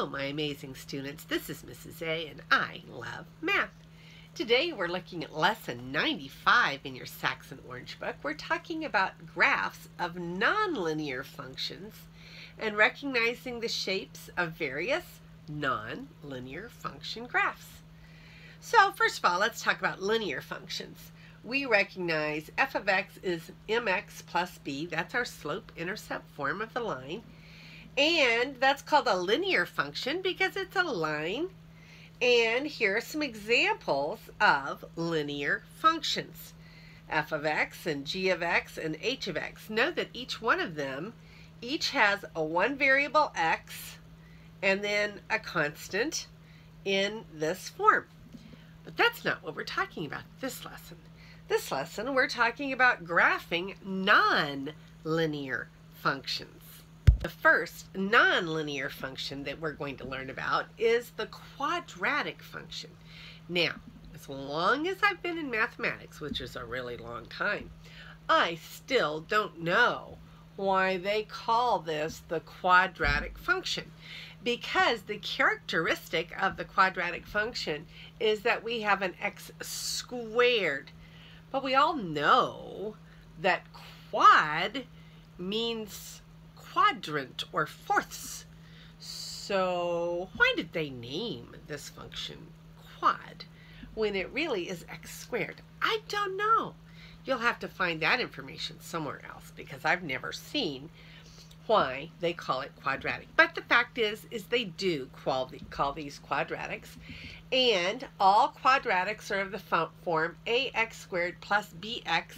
Hello, my amazing students. This is Mrs. A, and I love math. Today we're looking at lesson 95 in your Saxon Orange Book. We're talking about graphs of nonlinear functions and recognizing the shapes of various nonlinear function graphs. So first of all, let's talk about linear functions. We recognize f of x is mx plus b. That's our slope-intercept form of the line. And that's called a linear function because it's a line. And here are some examples of linear functions. f of x and g of x and h of x. Know that each one of them, each has a one variable x and then a constant in this form. But that's not what we're talking about this lesson. This lesson, we're talking about graphing non-linear functions. The first nonlinear function that we're going to learn about is the quadratic function. Now, as long as I've been in mathematics, which is a really long time, I still don't know why they call this the quadratic function. Because the characteristic of the quadratic function is that we have an x squared. But we all know that quad means quadrant or fourths. So why did they name this function quad when it really is x squared? I don't know. You'll have to find that information somewhere else because I've never seen why they call it quadratic. But the fact is, is they do call, the, call these quadratics. And all quadratics are of the form ax squared plus bx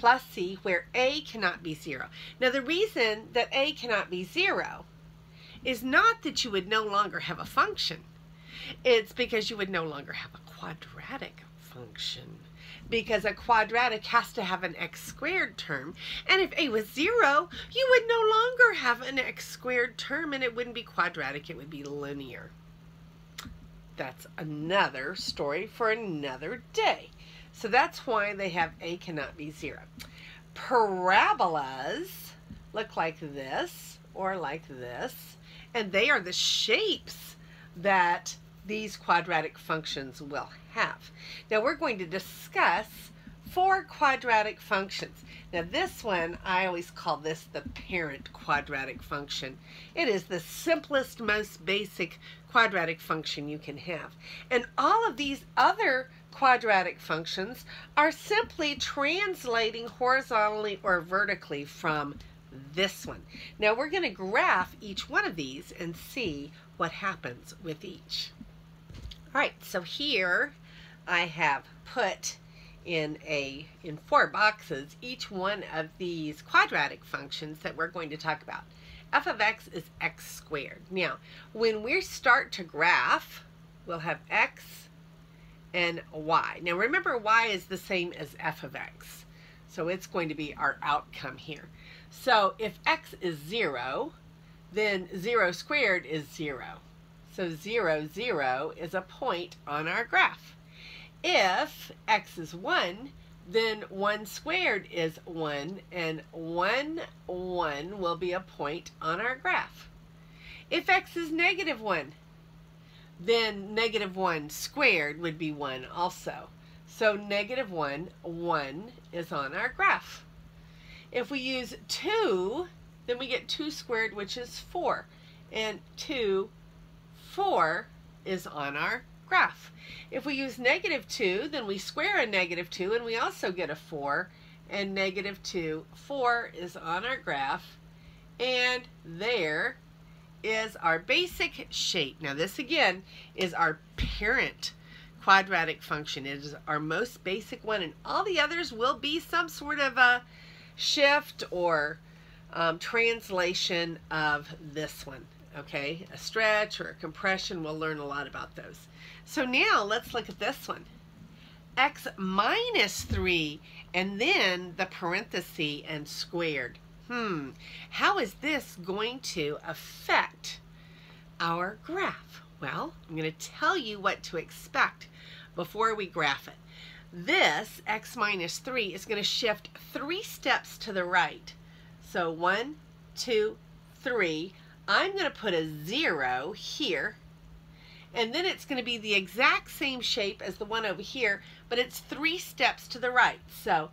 plus c where a cannot be 0. Now the reason that a cannot be 0 is not that you would no longer have a function. It's because you would no longer have a quadratic function. Because a quadratic has to have an x squared term. And if a was 0, you would no longer have an x squared term and it wouldn't be quadratic, it would be linear. That's another story for another day. So that's why they have a cannot be 0. Parabolas look like this or like this, and they are the shapes that these quadratic functions will have. Now we're going to discuss four quadratic functions. Now this one, I always call this the parent quadratic function. It is the simplest, most basic quadratic function you can have. And all of these other quadratic functions are simply translating horizontally or vertically from this one. Now we're going to graph each one of these and see what happens with each. All right, so here I have put in a in four boxes each one of these quadratic functions that we're going to talk about. f of x is x squared. Now, when we start to graph, we'll have x and y. Now remember y is the same as f of x. So it's going to be our outcome here. So if x is 0, then 0 squared is 0. So 0, 0 is a point on our graph. If x is 1, then 1 squared is 1, and 1, 1 will be a point on our graph. If x is negative 1, then negative 1 squared would be 1 also. So negative 1, 1 is on our graph. If we use 2, then we get 2 squared, which is 4. And 2, 4 is on our graph. If we use negative 2, then we square a negative 2, and we also get a 4. And negative 2, 4 is on our graph. And there is our basic shape. Now this again is our parent quadratic function. It is our most basic one and all the others will be some sort of a shift or um, translation of this one. Okay, a stretch or a compression, we'll learn a lot about those. So now let's look at this one. x minus 3 and then the parenthesis and squared hmm, how is this going to affect our graph? Well, I'm going to tell you what to expect before we graph it. This, x minus 3, is going to shift three steps to the right. So one, two, three I'm going to put a 0 here. And then it's going to be the exact same shape as the one over here, but it's three steps to the right. So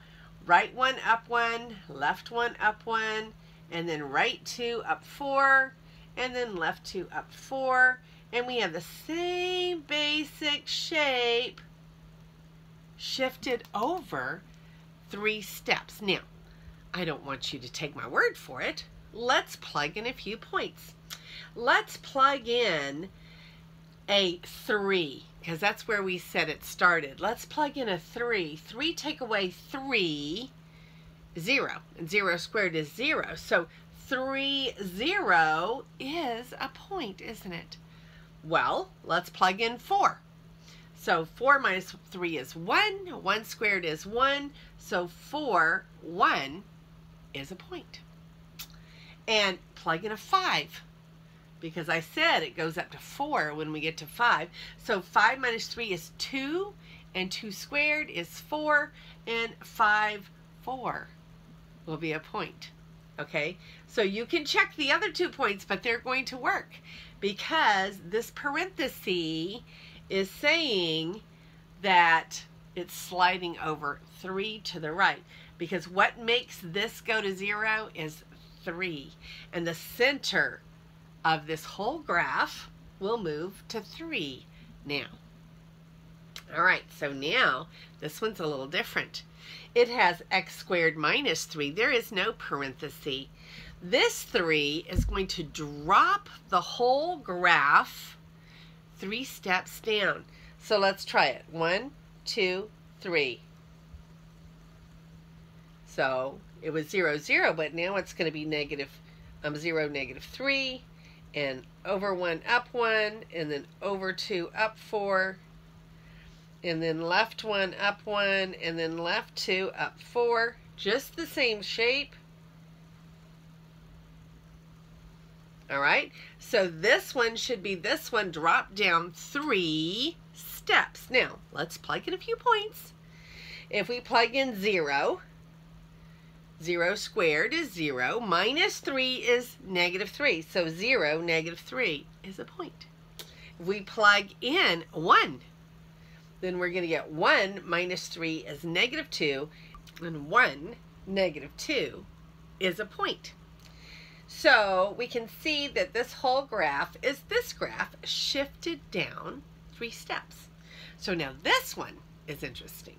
right one, up one, left one, up one, and then right two, up four, and then left two, up four. And we have the same basic shape shifted over three steps. Now, I don't want you to take my word for it. Let's plug in a few points. Let's plug in a 3 because that's where we said it started. Let's plug in a 3. 3 take away 3, 0. And 0 squared is 0. So 3, 0 is a point, isn't it? Well, let's plug in 4. So 4 minus 3 is 1. 1 squared is 1. So 4, 1 is a point. And plug in a 5 because I said it goes up to 4 when we get to 5. So 5 minus 3 is 2, and 2 squared is 4, and 5, 4 will be a point. Okay, so you can check the other two points, but they're going to work because this parenthesis is saying that it's sliding over 3 to the right. Because what makes this go to 0 is 3. And the center of this whole graph will move to 3 now. All right, so now this one's a little different. It has x squared minus 3. There is no parenthesis. This 3 is going to drop the whole graph three steps down. So let's try it. One, two, three. So it was 0, 0, but now it's going to be negative um, 0, negative 3, and over 1 up 1 and then over 2 up 4 and then left 1 up 1 and then left 2 up 4 just the same shape. All right? So this one should be this one drop down three steps. Now let's plug in a few points. If we plug in 0 0 squared is 0. Minus 3 is negative 3. So 0, negative 3 is a point. If we plug in 1, then we're going to get 1 minus 3 is negative 2. And 1, negative 2 is a point. So we can see that this whole graph is this graph shifted down three steps. So now this one is interesting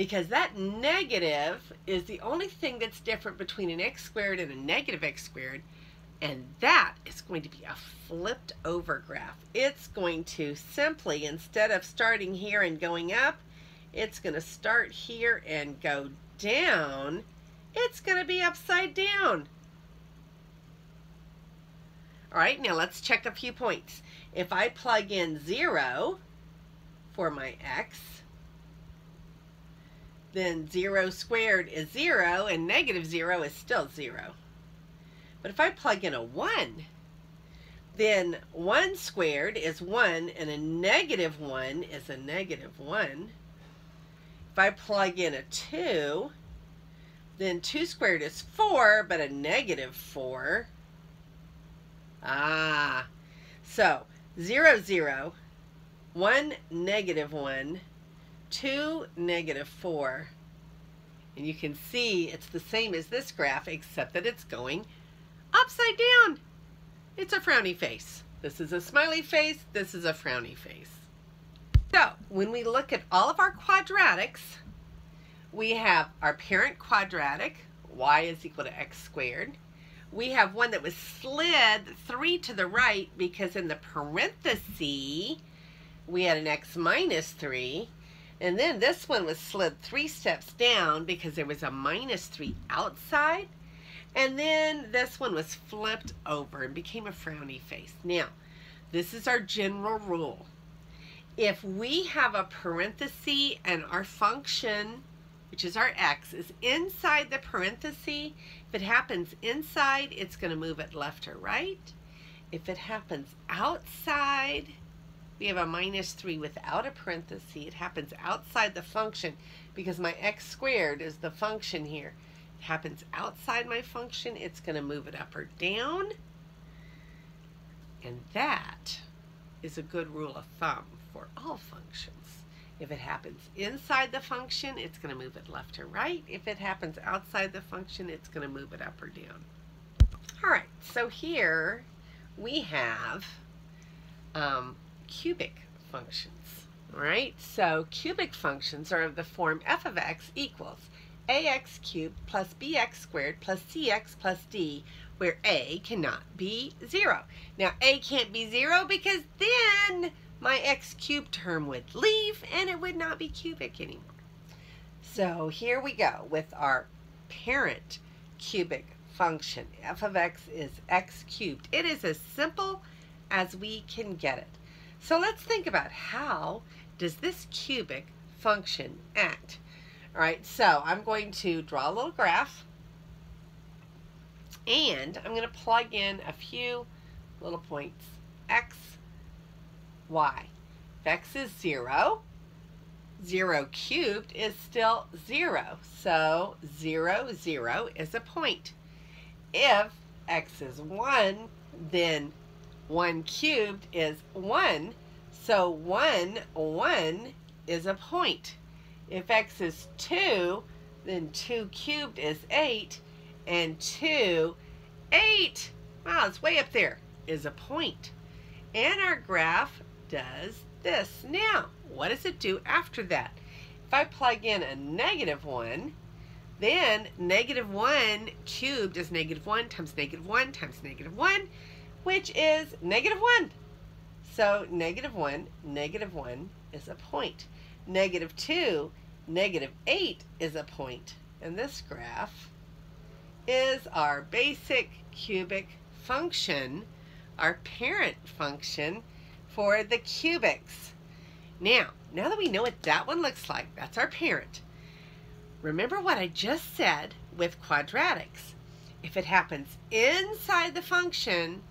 because that negative is the only thing that's different between an x squared and a negative x squared and that is going to be a flipped over graph. It's going to simply, instead of starting here and going up, it's going to start here and go down. It's going to be upside down. All right, now let's check a few points. If I plug in 0 for my x, then 0 squared is 0, and negative 0 is still 0. But if I plug in a 1, then 1 squared is 1, and a negative 1 is a negative 1. If I plug in a 2, then 2 squared is 4, but a negative 4. Ah, so 0, 0, 1, negative 1, 2, negative 4. And you can see it's the same as this graph, except that it's going upside down. It's a frowny face. This is a smiley face. This is a frowny face. So when we look at all of our quadratics, we have our parent quadratic, y is equal to x squared. We have one that was slid 3 to the right because in the parenthesis, we had an x minus 3. And then this one was slid three steps down because there was a minus 3 outside. And then this one was flipped over and became a frowny face. Now, this is our general rule. If we have a parenthesis and our function, which is our x, is inside the parenthesis, if it happens inside, it's going to move it left or right. If it happens outside, we have a minus 3 without a parenthesis. It happens outside the function because my x squared is the function here It happens outside my function, it's going to move it up or down. And that is a good rule of thumb for all functions. If it happens inside the function, it's going to move it left or right. If it happens outside the function, it's going to move it up or down. All right, so here we have um, cubic functions. Right, so cubic functions are of the form f of x equals ax cubed plus bx squared plus cx plus d, where a cannot be 0. Now, a can't be 0 because then my x cubed term would leave and it would not be cubic anymore. So here we go with our parent cubic function. f of x is x cubed. It is as simple as we can get it. So let's think about how does this cubic function act? All right, so I'm going to draw a little graph and I'm going to plug in a few little points. X, Y. If X is 0, 0 cubed is still 0. So 0, 0 is a point. If X is 1, then 1 cubed is 1. So 1, 1 is a point. If X is 2, then 2 cubed is 8 and 2, 8, wow, it's way up there, is a point. And our graph does this. Now, what does it do after that? If I plug in a negative 1, then negative 1 cubed is negative 1 times negative 1 times negative 1, which is negative 1. So negative 1, negative 1 is a point. Negative 2, negative 8 is a point. And this graph is our basic cubic function, our parent function for the cubics. Now, now that we know what that one looks like, that's our parent. Remember what I just said with quadratics. If it happens inside the function,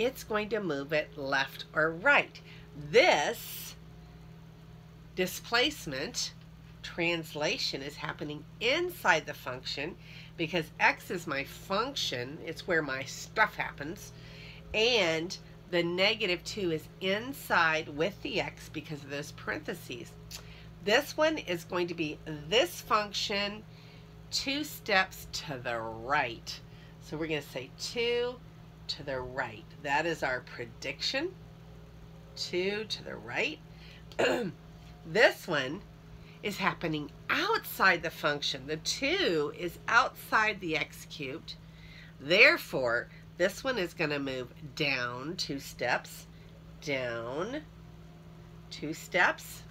it's going to move it left or right. This displacement translation is happening inside the function because x is my function, it's where my stuff happens, and the negative 2 is inside with the x because of those parentheses. This one is going to be this function two steps to the right. So we're going to say 2 to the right. That is our prediction. 2 to the right. this one is happening outside the function. The 2 is outside the x cubed. Therefore, this one is going to move down two steps, down two steps.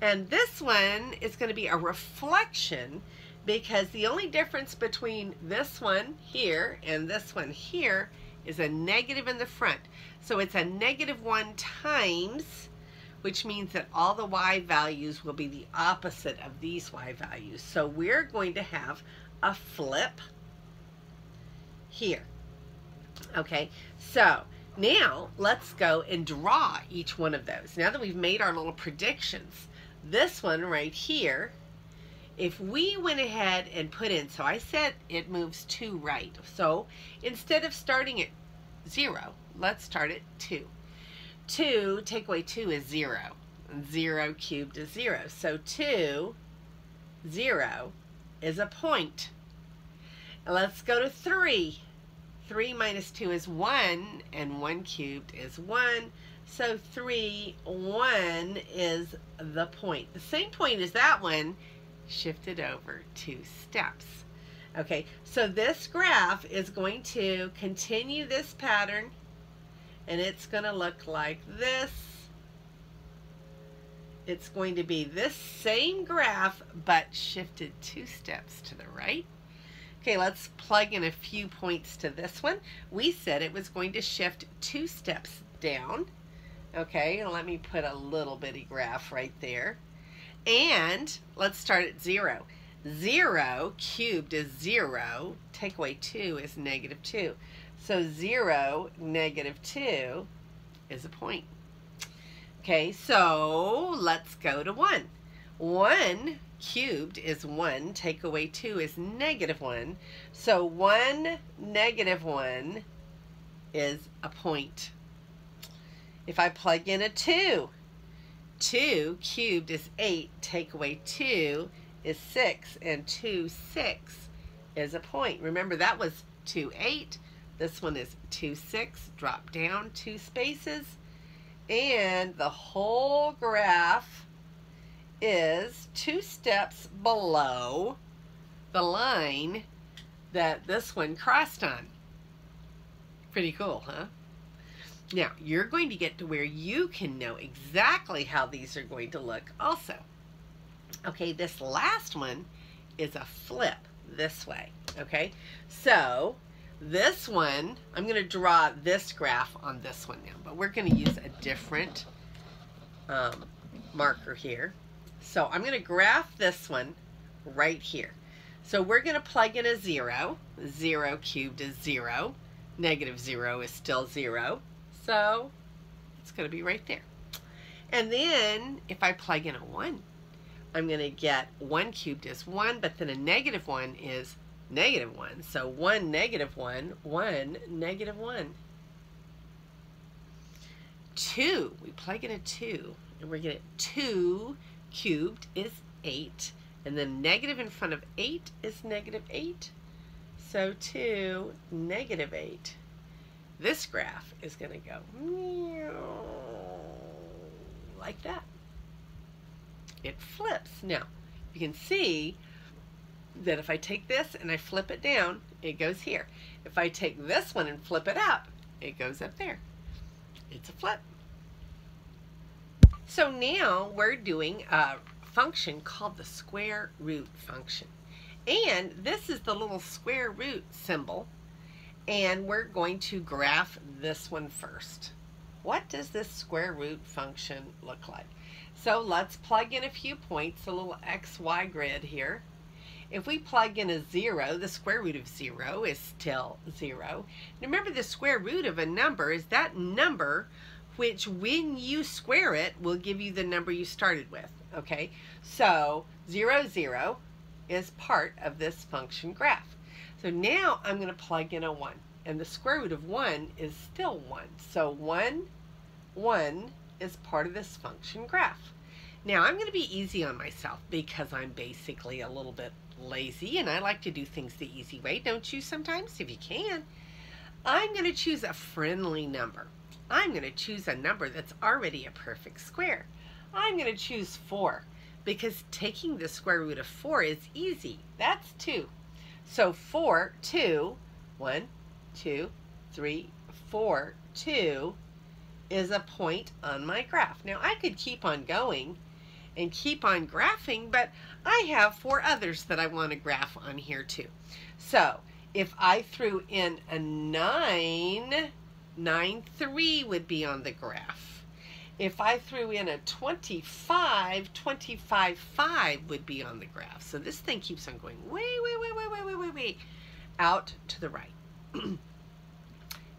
And this one is going to be a reflection because the only difference between this one here and this one here is a negative in the front. So it's a negative 1 times which means that all the y values will be the opposite of these y values. So we're going to have a flip here. Okay, so now let's go and draw each one of those. Now that we've made our little predictions, this one right here, if we went ahead and put in, so I said it moves to right. So instead of starting at zero, let's start at two. 2, take away 2 is 0. 0 cubed is 0. So two, zero is a point. let's go to 3. 3 minus 2 is 1, and 1 cubed is 1. So 3, 1 is the point. The same point as that one, shifted over two steps. Okay, so this graph is going to continue this pattern and it's going to look like this. It's going to be this same graph, but shifted two steps to the right. Okay, let's plug in a few points to this one. We said it was going to shift two steps down. Okay, let me put a little bitty graph right there. And let's start at zero. Zero cubed is zero. Take away two is negative two. So 0, negative 2 is a point. Okay, so let's go to 1. 1 cubed is 1. Take away 2 is negative 1. So 1, negative 1 is a point. If I plug in a 2, 2 cubed is 8, take away 2 is 6, and 2, 6 is a point. Remember that was 2, 8. This one is 2, 6. Drop down two spaces. And the whole graph is two steps below the line that this one crossed on. Pretty cool, huh? Now, you're going to get to where you can know exactly how these are going to look also. Okay, this last one is a flip this way, okay? So, this one, I'm going to draw this graph on this one now, but we're going to use a different um, marker here. So I'm going to graph this one right here. So we're going to plug in a 0. 0 cubed is 0. Negative 0 is still 0. So it's going to be right there. And then if I plug in a 1, I'm going to get 1 cubed is 1, but then a negative 1 is negative 1. So 1 negative 1, 1 negative 1. 2, we plug in a 2, and we're going to get 2 cubed is 8. And then negative in front of 8 is negative 8. So 2, negative 8. This graph is going to go like that. It flips. Now, you can see that if I take this and I flip it down, it goes here. If I take this one and flip it up, it goes up there. It's a flip. So now we're doing a function called the square root function. And this is the little square root symbol. And we're going to graph this one first. What does this square root function look like? So let's plug in a few points, a little xy grid here. If we plug in a zero, the square root of zero is still zero. Remember the square root of a number is that number which when you square it will give you the number you started with, okay? So 0, 0 is part of this function graph. So now I'm going to plug in a 1, and the square root of 1 is still 1. So 1, 1 is part of this function graph. Now I'm going to be easy on myself because I'm basically a little bit lazy and I like to do things the easy way, don't you sometimes, if you can? I'm going to choose a friendly number. I'm going to choose a number that's already a perfect square. I'm going to choose 4 because taking the square root of 4 is easy. That's 2. So 4, 2, 1, 2, 3, 4, 2 is a point on my graph. Now I could keep on going and keep on graphing, but I have four others that I want to graph on here too. So if I threw in a 9, 9, 3 would be on the graph. If I threw in a 25, 25, 5 would be on the graph. So this thing keeps on going way, way, way, way, way, way, way, way, out to the right.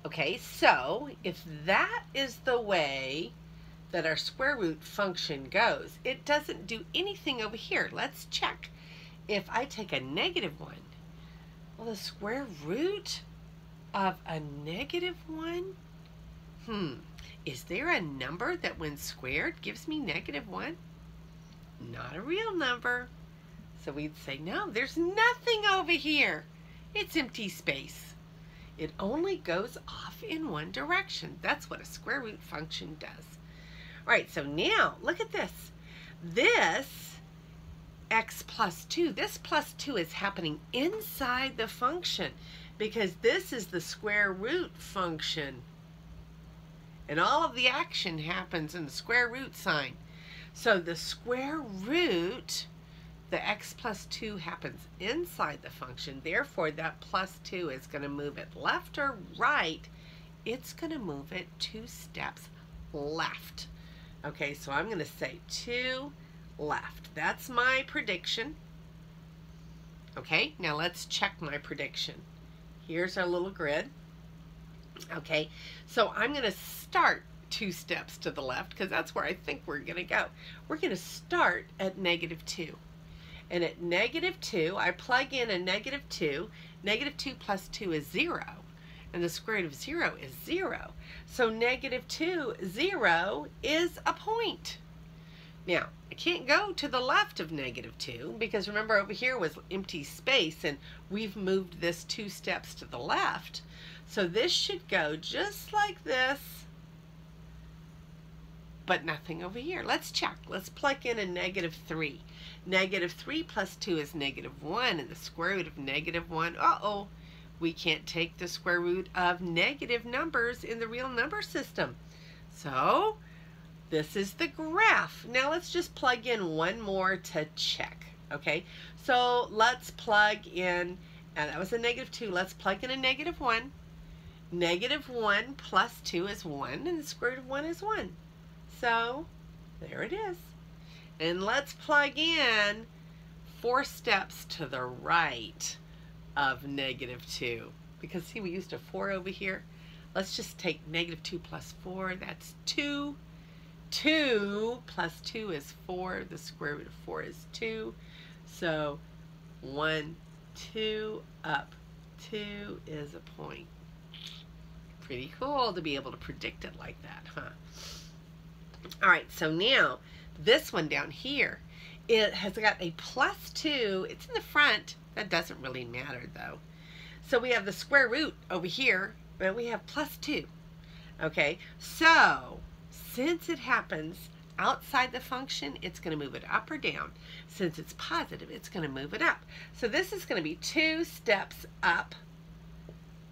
okay, so if that is the way that our square root function goes, it doesn't do anything over here. Let's check. If I take a negative 1, well, the square root of a negative 1? Hmm, is there a number that when squared gives me negative 1? Not a real number. So we'd say, no, there's nothing over here. It's empty space. It only goes off in one direction. That's what a square root function does. All right, so now look at this. This x plus 2, this plus 2 is happening inside the function because this is the square root function. And all of the action happens in the square root sign. So the square root, the x plus 2 happens inside the function. Therefore, that plus 2 is going to move it left or right. It's going to move it two steps left. Okay, so I'm going to say 2 left. That's my prediction. Okay, now let's check my prediction. Here's our little grid. Okay, so I'm going to start two steps to the left because that's where I think we're going to go. We're going to start at negative 2. And at negative 2, I plug in a negative 2. Negative 2 plus 2 is 0. and the square root of 0 is 0. So negative 2, 0 is a point. Now, I can't go to the left of negative 2 because remember over here was empty space and we've moved this two steps to the left. So this should go just like this, but nothing over here. Let's check. Let's plug in a negative 3. Negative 3 plus 2 is negative 1 and the square root of negative 1, uh-oh, we can't take the square root of negative numbers in the real number system. So this is the graph. Now let's just plug in one more to check. Okay, so let's plug in, and that was a negative 2. Let's plug in a negative 1. Negative 1 plus 2 is 1, and the square root of 1 is 1. So there it is. And let's plug in four steps to the right of negative 2. Because see, we used a 4 over here. Let's just take negative 2 plus 4. That's 2. 2 plus 2 is 4. The square root of 4 is 2. So 1, 2, up 2 is a point. Pretty cool to be able to predict it like that, huh? All right, so now this one down here, it has got a plus 2. It's in the front. That doesn't really matter, though. So we have the square root over here, but we have plus 2. Okay, so since it happens outside the function, it's going to move it up or down. Since it's positive, it's going to move it up. So this is going to be two steps up.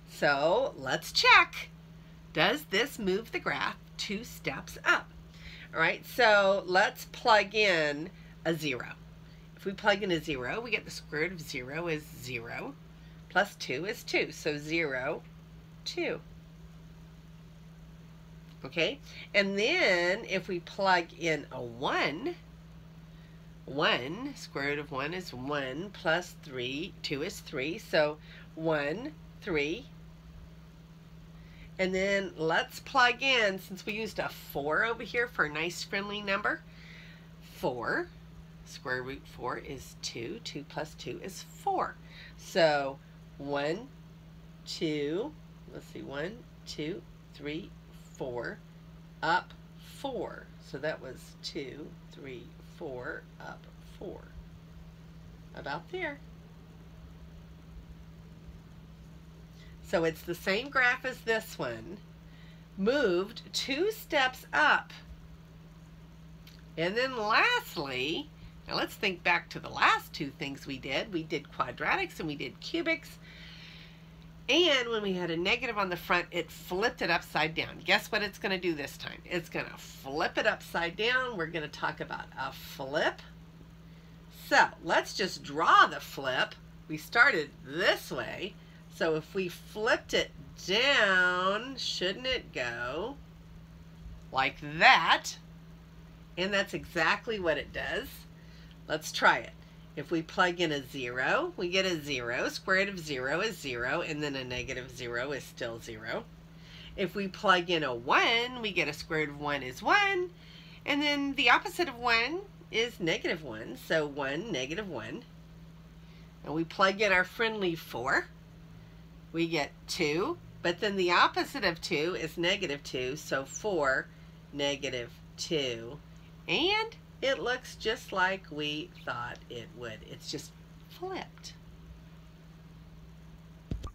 So let's check. Does this move the graph two steps up? All right, so let's plug in a zero. If we plug in a zero, we get the square root of zero is zero, plus two is two, so zero, two. Okay, and then if we plug in a one, one, square root of one is one, plus three, two is three, so one, three, and then let's plug in, since we used a 4 over here for a nice friendly number, 4, square root 4 is 2. 2 plus 2 is 4. So 1, 2, let's see, 1, 2, 3, 4, up 4. So that was 2, 3, 4, up 4. About there. So it's the same graph as this one, moved two steps up. And then lastly, now let's think back to the last two things we did. We did quadratics and we did cubics. And when we had a negative on the front, it flipped it upside down. Guess what it's going to do this time? It's going to flip it upside down. We're going to talk about a flip. So let's just draw the flip. We started this way. So if we flipped it down, shouldn't it go like that? And that's exactly what it does. Let's try it. If we plug in a zero, we get a zero. Square root of zero is zero, and then a negative zero is still zero. If we plug in a one, we get a square root of one is one, and then the opposite of one is negative one, so one, negative one. And we plug in our friendly four we get 2. But then the opposite of 2 is negative 2, so 4, negative 2. And it looks just like we thought it would. It's just flipped.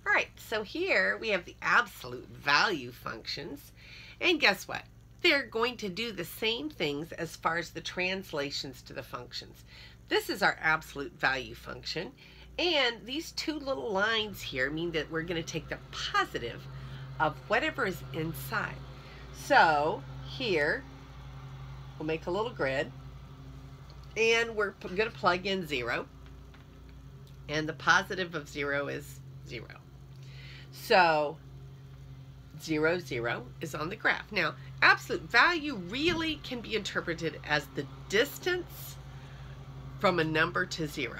All right, so here we have the absolute value functions. And guess what? They're going to do the same things as far as the translations to the functions. This is our absolute value function. And these two little lines here mean that we're going to take the positive of whatever is inside. So here, we'll make a little grid. And we're going to plug in 0. And the positive of 0 is 0. So 0, 0 is on the graph. Now, absolute value really can be interpreted as the distance from a number to 0.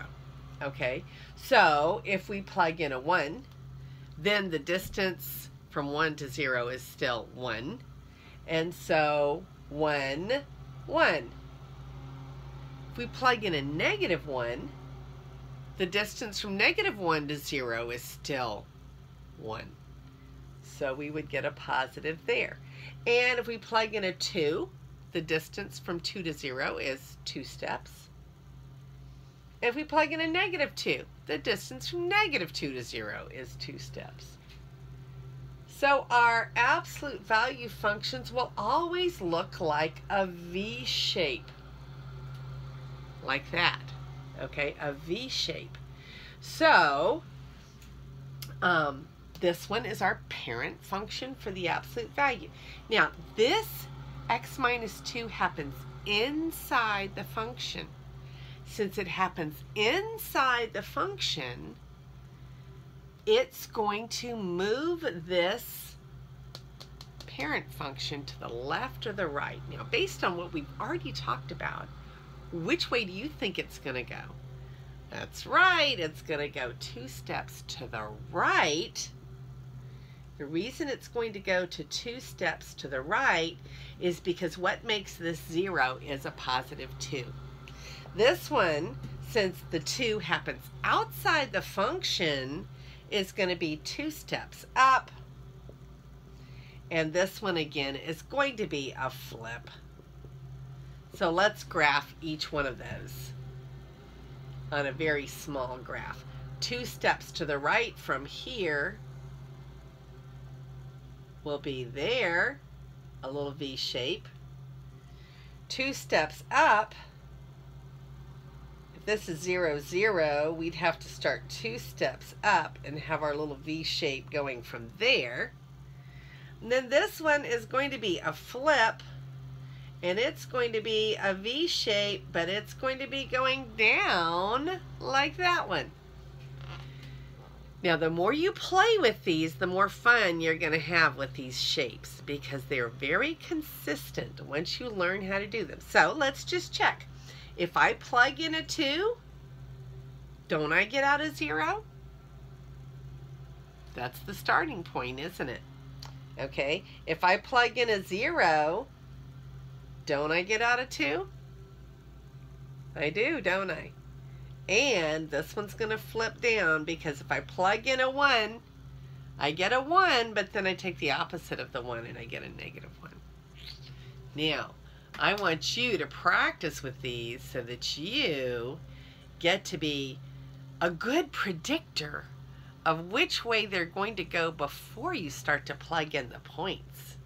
Okay, so if we plug in a 1, then the distance from 1 to 0 is still 1. And so 1, 1. If we plug in a negative 1, the distance from negative 1 to 0 is still 1. So we would get a positive there. And if we plug in a 2, the distance from 2 to 0 is 2 steps. If we plug in a negative 2, the distance from negative 2 to 0 is 2 steps. So our absolute value functions will always look like a V shape. Like that. Okay, a V shape. So, um, this one is our parent function for the absolute value. Now, this x minus 2 happens inside the function. Since it happens inside the function, it's going to move this parent function to the left or the right. Now, based on what we've already talked about, which way do you think it's going to go? That's right, it's going to go two steps to the right. The reason it's going to go to two steps to the right is because what makes this zero is a positive two. This one, since the two happens outside the function, is going to be two steps up. And this one again is going to be a flip. So let's graph each one of those on a very small graph. Two steps to the right from here will be there, a little V shape. Two steps up, this is zero, zero, we'd have to start two steps up and have our little V shape going from there. And then this one is going to be a flip and it's going to be a V shape, but it's going to be going down like that one. Now, the more you play with these, the more fun you're going to have with these shapes because they're very consistent once you learn how to do them. So let's just check. If I plug in a 2, don't I get out a 0? That's the starting point, isn't it? Okay, if I plug in a 0, don't I get out a 2? I do, don't I? And this one's going to flip down because if I plug in a 1, I get a 1, but then I take the opposite of the 1 and I get a negative 1. Now, I want you to practice with these so that you get to be a good predictor of which way they're going to go before you start to plug in the points.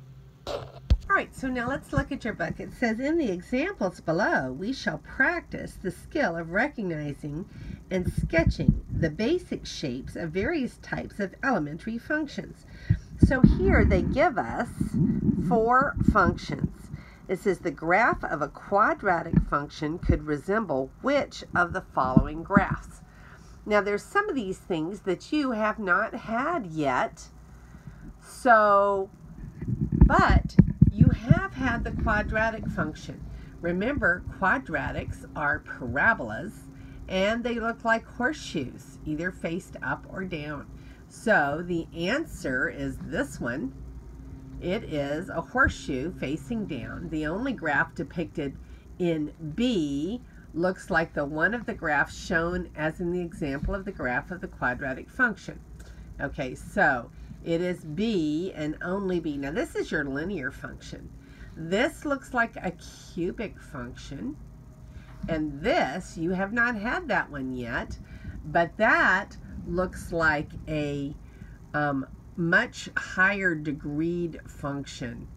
All right, so now let's look at your book. It says, in the examples below, we shall practice the skill of recognizing and sketching the basic shapes of various types of elementary functions. So here they give us four functions. It says the graph of a quadratic function could resemble which of the following graphs? Now there's some of these things that you have not had yet. So, but you have had the quadratic function. Remember, quadratics are parabolas and they look like horseshoes, either faced up or down. So the answer is this one. It is a horseshoe facing down. The only graph depicted in B looks like the one of the graphs shown as in the example of the graph of the quadratic function. Okay, so it is b and only b. Now this is your linear function. This looks like a cubic function. And this, you have not had that one yet, but that looks like a um, much higher degreed function.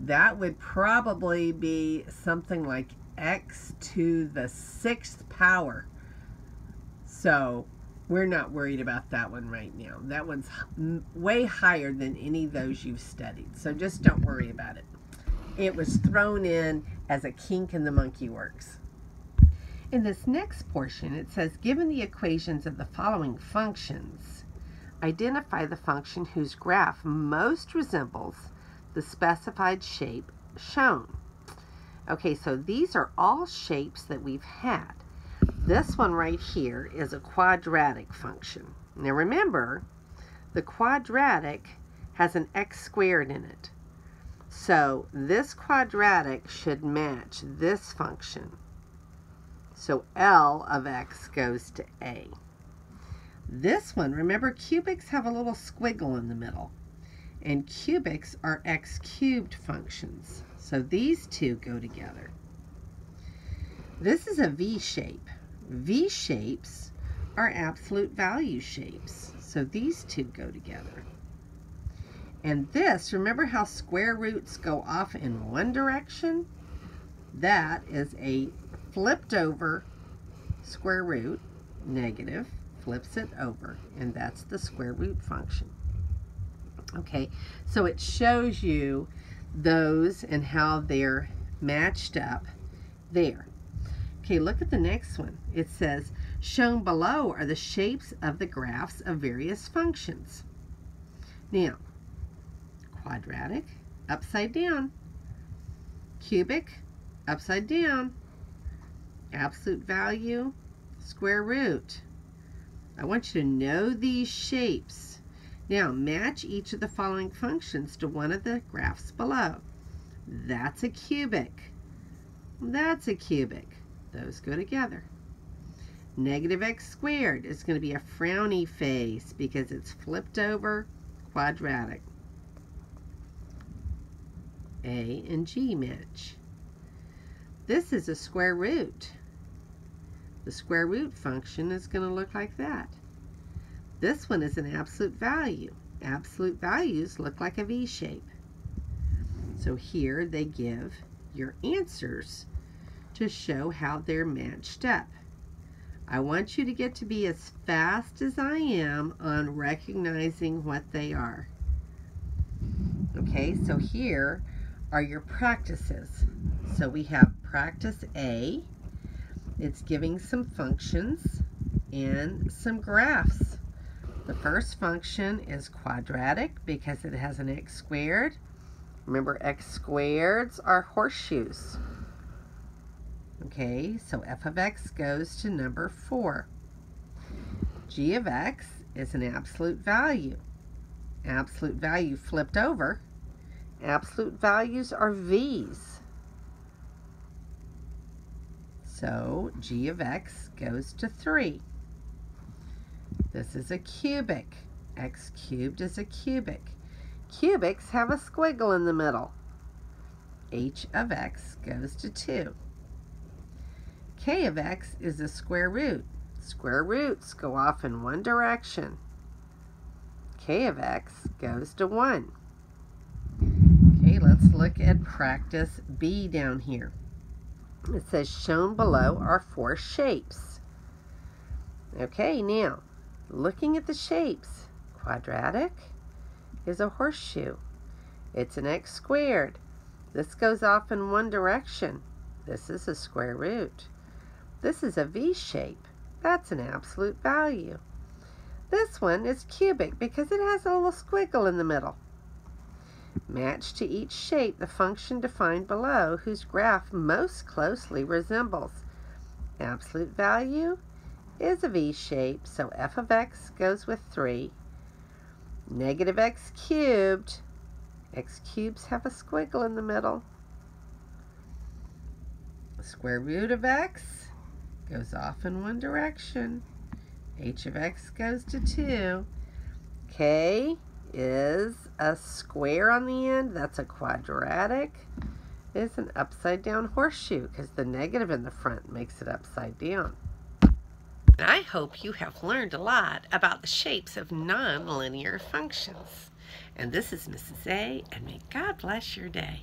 That would probably be something like x to the sixth power. So we're not worried about that one right now. That one's way higher than any of those you've studied. So just don't worry about it. It was thrown in as a kink in the monkey works. In this next portion, it says, given the equations of the following functions, identify the function whose graph most resembles the specified shape shown. Okay, so these are all shapes that we've had. This one right here is a quadratic function. Now remember, the quadratic has an x squared in it. So this quadratic should match this function. So L of x goes to A. This one, remember cubics have a little squiggle in the middle. and cubics are x cubed functions. So these two go together. This is a V shape. V shapes are absolute value shapes. So these two go together. And this, remember how square roots go off in one direction? That is a flipped over square root, negative, flips it over, and that's the square root function. Okay, so it shows you those and how they're matched up there. Okay, look at the next one. It says, shown below are the shapes of the graphs of various functions. Now, quadratic, upside down, cubic, upside down, absolute value, square root. I want you to know these shapes. Now, match each of the following functions to one of the graphs below. That's a cubic. That's a cubic. Those go together. Negative x squared is going to be a frowny face because it's flipped over quadratic. A and G match. This is a square root. The square root function is going to look like that. This one is an absolute value. Absolute values look like a V shape. So here they give your answers to show how they're matched up. I want you to get to be as fast as I am on recognizing what they are. Okay, so here are your practices. So we have practice A. It's giving some functions and some graphs. The first function is quadratic because it has an x squared. Remember, x squareds are horseshoes. Okay, so f of x goes to number 4. g of x is an absolute value. Absolute value flipped over Absolute values are V's. So g of x goes to 3. This is a cubic. x cubed is a cubic. Cubics have a squiggle in the middle. h of x goes to 2. k of x is a square root. Square roots go off in one direction. k of x goes to 1. Okay, let's look at practice B down here. It says shown below are four shapes. Okay, now, looking at the shapes, quadratic is a horseshoe. It's an x squared. This goes off in one direction. This is a square root. This is a V shape. That's an absolute value. This one is cubic because it has a little squiggle in the middle. Match to each shape the function defined below whose graph most closely resembles. Absolute value is a V shape, so f of x goes with 3. Negative x cubed, x cubes have a squiggle in the middle. Square root of x goes off in one direction. h of x goes to 2. k is a square on the end. That's a quadratic. Is an upside down horseshoe because the negative in the front makes it upside down. I hope you have learned a lot about the shapes of nonlinear functions. And this is Mrs. A, and may God bless your day.